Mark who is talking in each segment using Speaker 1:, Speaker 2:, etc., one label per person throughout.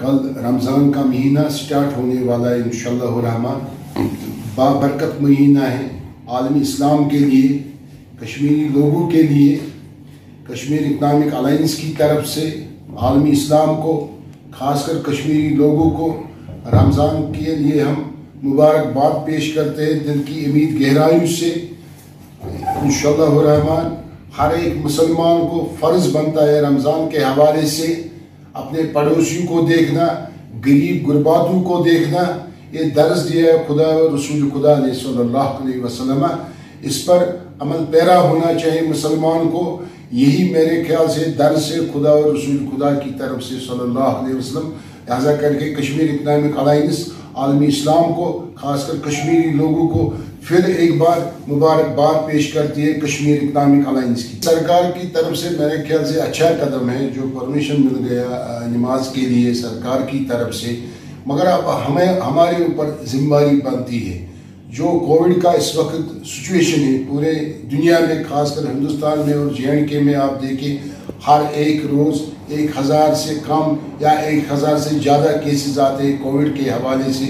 Speaker 1: कल रमज़ान का महीना स्टार्ट होने वाला है इन बाबरकत महीना है आलमी इस्लाम के लिए, कश्मीरी लोगों के लिए, कश्मीर इकनॉमिक अलाइंस की तरफ़ से आलमी इस्लाम को, खासकर कश्मीरी लोगों को, रमज़ान के लिए हम मुबारकबाद पेश करते हैं दिल की उम्मीद गहराई से। इन हर एक मुसलमान को फ़र्ज़ बनता है रमज़ान के हवाले से अपने पड़ोसियों को देखना, गरीब गुरबातों को देखना, ये दर्ज दिया है खुदा रसूल खुदा ने वसल्लम, इस पर अमल पैरा होना चाहिए मुसलमान को। यही मेरे ख्याल से दर्ज से खुदा और रसूल खुदा की तरफ़ से सल्लल्लाहु अलैहि लिहाजा करके कश्मीर इकनॉमिक अलाइंस आलमी इस्लाम को, खासकर कश्मीरी लोगों को फिर एक बार मुबारकबाद पेश करती है कश्मीर इकनॉमिक अलाइंस की। सरकार की तरफ़ से मेरे ख्याल से अच्छा कदम है जो परमिशन मिल गया नमाज़ के लिए सरकार की तरफ़ से। मगर अब हमें, हमारे ऊपर ज़िम्मेदारी बनती है। जो कोविड का इस वक्त सिचुएशन है, पूरे दुनिया में, खासकर हिंदुस्तान में और जे के में आप देखें, हर एक रोज़ एक हज़ार से कम या एक हज़ार से ज़्यादा केसेस आते हैं कोविड के हवाले से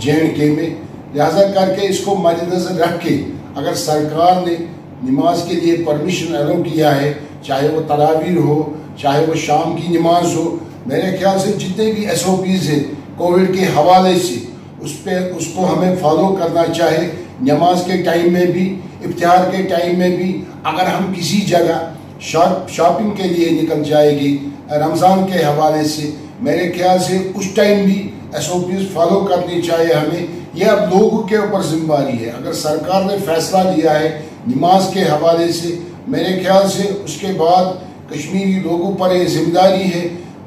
Speaker 1: जे के में। लिहाजा करके इसको मद्देनज़र रख के अगर सरकार ने नमाज़ के लिए परमिशन अलाउ किया है, चाहे वो तरावीर हो, चाहे वो शाम की नमाज़ हो, मेरे ख्याल से जितने भी एस ओ पीज़ हैं, कोविड के हवाले से उस पर उसको हमें फॉलो करना चाहे, नमाज़ के टाइम में भी इफ्तार के टाइम में भी, अगर हम किसी जगह शॉप शॉपिंग के लिए निकल जाएगी, रमज़ान के हवाले से, मेरे ख्याल से उस टाइम भी एस ओ पी फॉलो करनी चाहिए हमें। यह अब लोगों के ऊपर ज़िम्मेदारी है। अगर सरकार ने फैसला लिया है नमाज़ के हवाले से, मेरे ख्याल से उसके बाद कश्मीरी लोगों पर यह ज़िम्मेदारी है,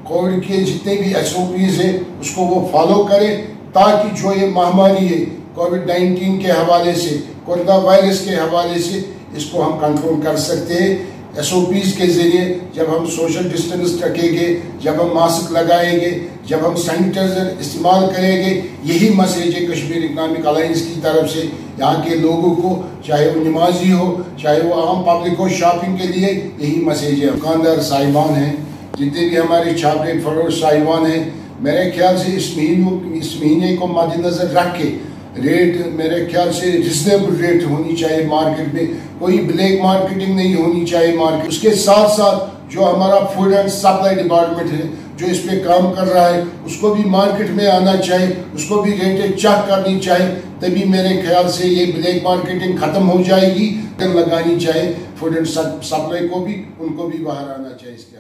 Speaker 1: कोविड के जितने भी एस ओ पीज़ है, उसको वो फॉलो करें। ताकि जो ये महामारी है कोविड नाइन्टीन के हवाले से, कोरोना वायरस के हवाले से इसको हम कंट्रोल कर सकते हैं। एस के ज़रिए जब हम सोशल डिस्टेंस रखेंगे, जब हम मास्क लगाएँगे, जब हम सैनिटाइजर इस्तेमाल करेंगे, यही मैसेज है कश्मीर इकनॉमिक अलाइंस की तरफ़ से। यहाँ के लोगों को, चाहे वो नमाजी हो, चाहे वो आम पब्लिक हो शॉपिंग के लिए, यही मैसेज है। दुकानदार साहिबान हैं, जितने भी हमारे छापे फरोश साहिबान हैं मेरे ख्याल से इस महीनों इस महीने को मद्देनज़र रख के रेट मेरे ख्याल से रिजनेबल रेट होनी चाहिए मार्केट में। कोई ब्लैक मार्केटिंग नहीं होनी चाहिए मार्केट उसके साथ साथ जो हमारा फ़ूड एंड सप्लाई डिपार्टमेंट है, जो इस पर काम कर रहा है, उसको भी मार्केट में आना चाहिए, उसको भी रेटें चेक करनी चाहिए, तभी मेरे ख्याल से ये ब्लैक मार्केटिंग ख़त्म हो जाएगी, लगानी चाहिए। फ़ूड एंड सप्लाई को भी, उनको भी बाहर आना चाहिए इसके